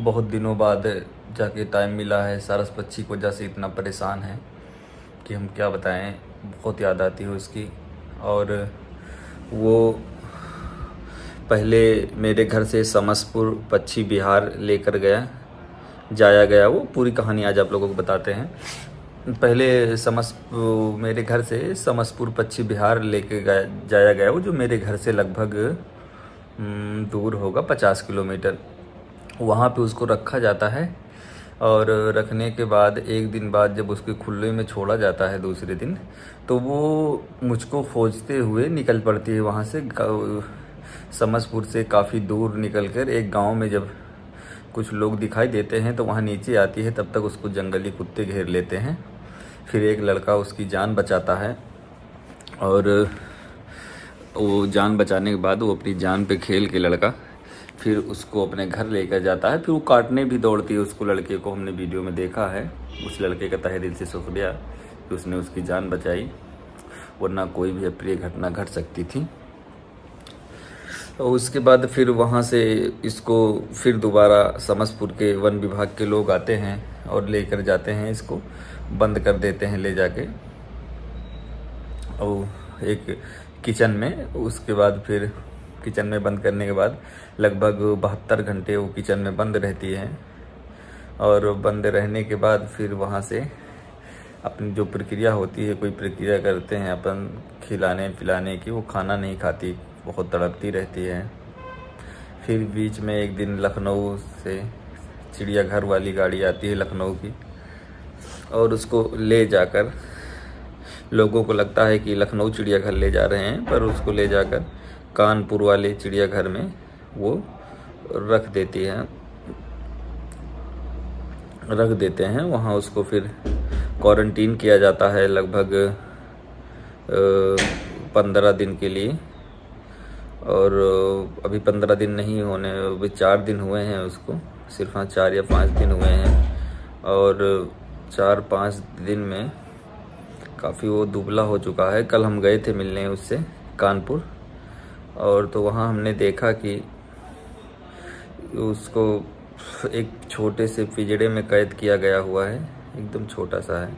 बहुत दिनों बाद जाके टाइम मिला है। सारस पक्षी की वजह से इतना परेशान है कि हम क्या बताएँ। बहुत याद आती है उसकी। और वो पहले मेरे घर से समसपुर पक्षी बिहार लेकर गया। जाया गया। वो पूरी कहानी आज आप लोगों को बताते हैं। पहले समस मेरे घर से समसपुर पक्षी बिहार लेके गया जाया गया। वो जो मेरे घर से लगभग हम्म, दूर होगा पचास किलोमीटर। वहाँ पे उसको रखा जाता है और रखने के बाद एक दिन बाद जब उसके खुले में छोड़ा जाता है दूसरे दिन तो वो मुझको खोजते हुए निकल पड़ती है वहाँ से समसपुर से काफ़ी दूर निकल कर एक गाँव में जब कुछ लोग दिखाई देते हैं तो वहाँ नीचे आती है, तब तक उसको जंगली कुत्ते घेर लेते हैं। फिर एक लड़का उसकी जान बचाता है और वो जान बचाने के बाद वो अपनी जान पे खेल के लड़का फिर उसको अपने घर लेकर जाता है, फिर वो काटने भी दौड़ती है। उसको लड़के को हमने वीडियो में देखा है। उस लड़के का तहे दिल से शुक्रिया कि उसने उसकी जान बचाई, वरना कोई भी अप्रिय घटना घट सकती थी। और उसके बाद फिर वहाँ से इसको फिर दोबारा समस्तपुर के वन विभाग के लोग आते हैं और लेकर जाते हैं इसको। बंद कर देते हैं ले जाके। और एक किचन में, उसके बाद फिर किचन में बंद करने के बाद लगभग बहत्तर घंटे वो किचन में बंद रहती है। और बंद रहने के बाद फिर वहाँ से अपनी जो प्रक्रिया होती है, कोई प्रक्रिया करते हैं अपन खिलाने, पिलाने की, वो खाना नहीं खाती, बहुत तड़पती रहती है। फिर बीच में एक दिन लखनऊ से चिड़ियाघर वाली गाड़ी आती है लखनऊ की, और उसको ले जाकर, लोगों को लगता है कि लखनऊ चिड़ियाघर ले जा रहे हैं, पर उसको ले जाकर कानपुर वाले चिड़ियाघर में वो रख देती है। रख देते हैं। वहाँ उसको फिर क्वारंटीन किया जाता है लगभग पंद्रह दिन के लिए। और अभी पंद्रह दिन नहीं होने, अभी चार दिन हुए हैं उसको। सिर्फ़ हाँ चार या पाँच दिन हुए हैं। और, चार पाँच दिन में काफ़ी वो दुबला हो चुका है। कल हम गए थे मिलने उससे कानपुर। और तो वहाँ हमने देखा कि उसको एक छोटे से पिजड़े में कैद किया गया हुआ है, एकदम छोटा सा है।